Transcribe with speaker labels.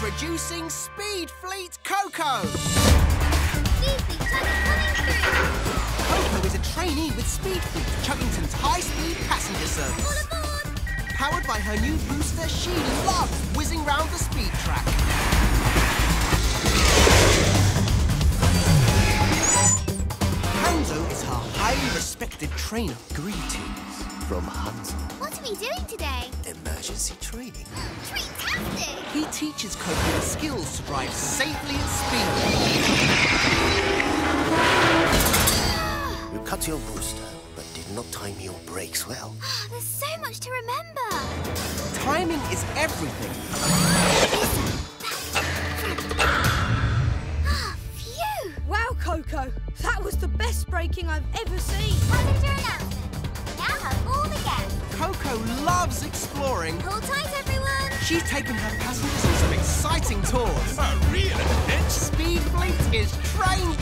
Speaker 1: Introducing Speed Fleet Koko.
Speaker 2: Speed Fleet Chugging coming through.
Speaker 1: Koko is a trainee with Speed Fleet, Chuggington's high-speed passenger
Speaker 2: All
Speaker 1: service.
Speaker 2: aboard.
Speaker 1: Powered by her new booster, she loves whizzing round the speed track. Hanzo is her highly respected trainer.
Speaker 3: Greetings from Hanzo.
Speaker 2: What are we doing today?
Speaker 3: Emergency training.
Speaker 2: Oh, Traintastic.
Speaker 1: He teaches Koko the skills to drive safely at speed.
Speaker 3: You cut your booster, but did not time your brakes well.
Speaker 2: There's so much to remember.
Speaker 1: Timing is everything.
Speaker 2: Ah, phew.
Speaker 4: Wow, Koko, that was the best braking I've ever seen.
Speaker 2: Passenger announcement. Now have all the gas.
Speaker 1: Koko loves exploring.
Speaker 2: Hold tight, everyone.
Speaker 1: She's taken her passengers on some exciting tours.
Speaker 5: Oh, A real adventure.
Speaker 1: Speed Fleet is train